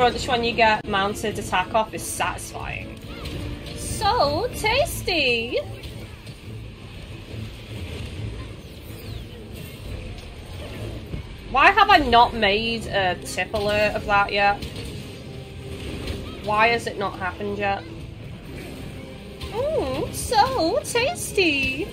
crunch when you get mounted attack off is satisfying. So tasty! Why have I not made a tip alert of that yet? Why has it not happened yet? Mmm, so tasty!